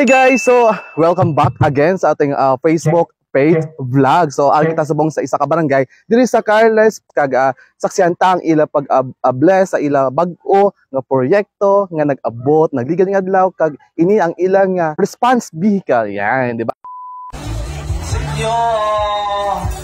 Hi guys! So, welcome back again sa ating uh, Facebook page vlog. So, ari kita subong sa isa ka barangay diri sa Carles kag uh, saksihan ta ang ila pag uh, uh, bless sa ila bag-o nga proyekto nga nag-abot, nagligan nga adlaw kag ini ang ilang uh, response vehicle. Yan, di ba? Sinyo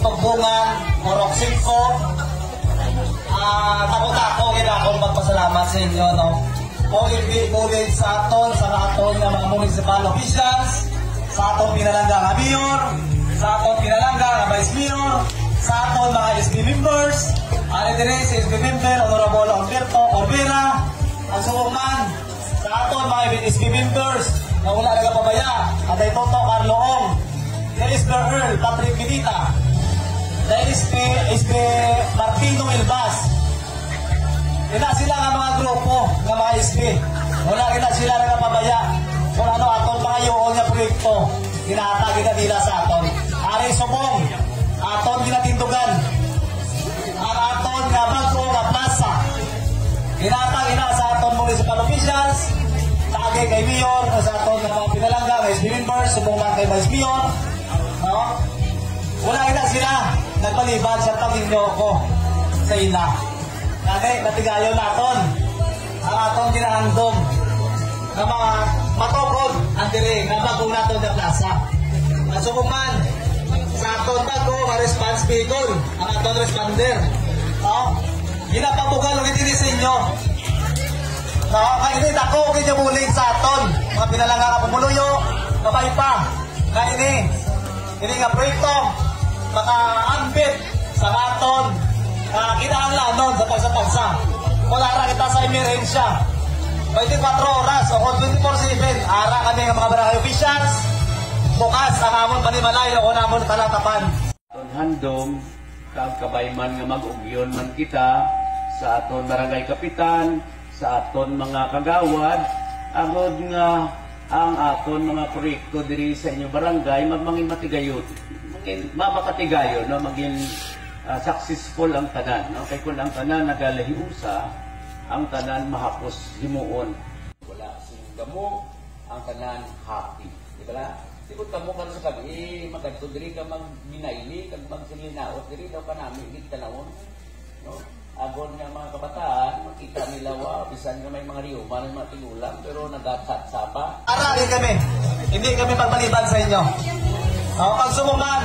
Tugbungan Orok 5 Ah, tako-tako gina akong magpasalamat sa inyo no. Ulit-ulit sa aton sa aton nga mga municipal officials, sa aton pinalangga nga mayor, sa aton pinalangga nga vice mayor, sa aton mga SB members, ari dire sa SB member Honorable Alberto Corbera, ang sukuman sa aton mga SB members na wala nagapabaya, aday Toto Carloong, There is Earl Patrick Pinita. Is P. SP Martino Ilbas. Ina sila nga mga grupo nga mga SP. Wala kita sila nga pabaya. Kung ano atong mga yuon nga proyekto, ginatagi na nila sa aton. Aray subong, aton ginatindugan. Ang aton nga bago nga plaza. Ginatagi na sa aton municipal officials, Tagi kay Mayor, sa aton nga mga pinalangga, kay SP members, subong lang kay Vice Mayor, No? Wala ina sila. Nagpalibad sa Panginoon ko sa ina. Kani, natigayo naton. Ang atong ginahandom na mga matokod ang dire nga bagong naton na plaza. At sukuman, sa aton bago nga response vehicle, ang aton responder. No? Ginapabugal ulit ini sa inyo. No, kaya ini dako kinyo muling sa aton. Mga pinalanga ka pumuluyo, kapay pa. Kaya ini, nga proyekto makaambit sa aton uh, kinahanglan nun sa pagsa-pagsa. Wala ra kita sa emerhensya. 24 oras o 24-7 ara kami nga mga barangay officials bukas ang amon panimalayo o namon kalatapan. aton handom kag kabayman nga mag-ugyon man kita sa aton barangay kapitan sa aton mga kagawad agod nga ang aton mga proyekto diri sa inyong barangay magmangin matigayon maging mabakatigayon no maging ah, successful ang tanan no kay kun ang tanan nagalahiusa ang tanan mahapos himuon wala sing gamo ang tanan happy di ba Di ko kamo kan sa kabi, magadto diri ka magminaili, kag magsilinaot diri daw kanami gid tanawon. No? Agon nga mga kabataan, makita nila wa bisan nga may mga riuman mga tigulang pero nagatat sapa. Aralin kami. Hindi kami pagmaliban sa inyo. Uh, pag sumuman,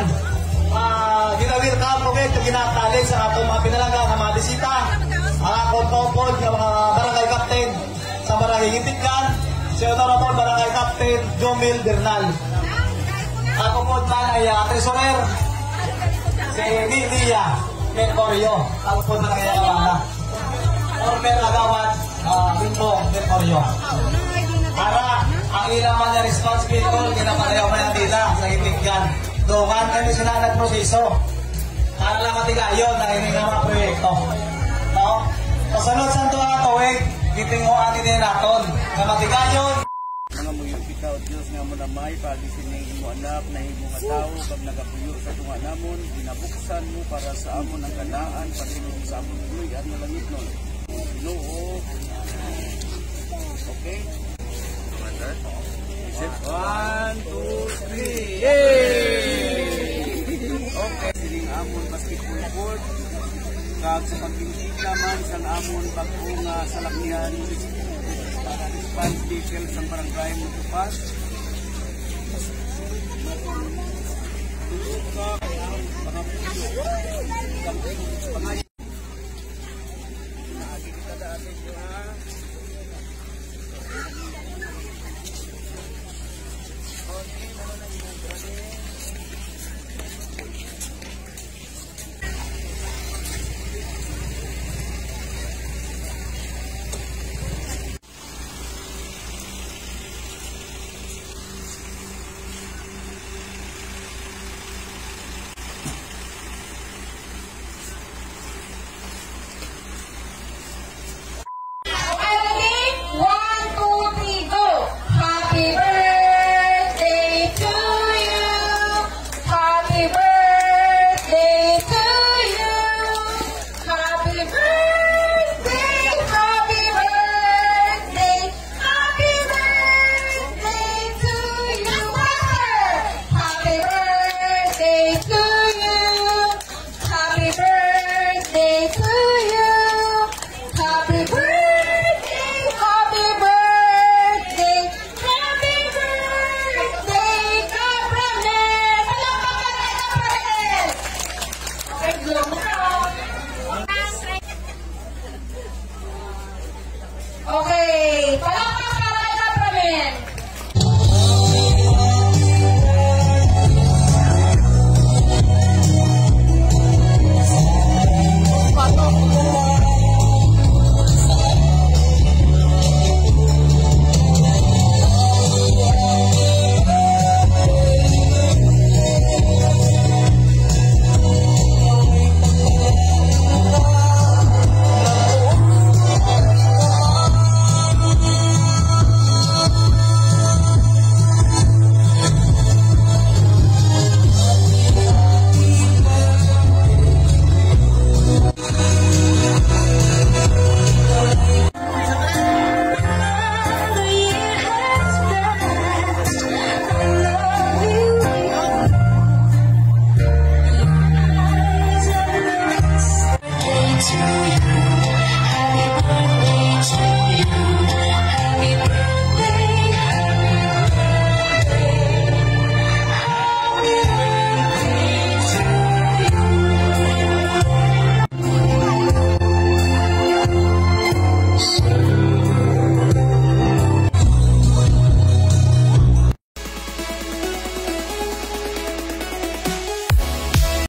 uh, ginawir ka po kayo ginatali sa atong mga pinalaga ng mga bisita, ang akong topod ng mga barangay captain sa barangay Hintiklan, si Honorable Barangay Captain Jomil Bernal. Ako po man ay uh, treasurer, si Lilia Mercorio. Ako po na kaya na. Former agawad, uh, Bimbo Mercorio. Para ang ilang mga response vehicle, ginapalayaw man nila sa itigyan. Dungan kami sila nagproseso. Para lang matigayon na ini nga mga proyekto. No? Kasunod sa ito nga tuwig, gitinguan din naton. Na matigayon, Mga muyo ikaw Dios nga mo na may pagisin ning imo anak na imo nga tawo kag nagapuyo sa tunga namon ginabuksan mo para sa amon ang kanaan patingin sa amon buloy at langit nun. Ginoo. Okay? One, two, three. Yay! Amon basketball court. Kag sa pagtingting naman sa amon bago nga salakyan Pan details ng barangay mo tupas. Tulog ka, mga puyo. Pangay. Ha. Thank you.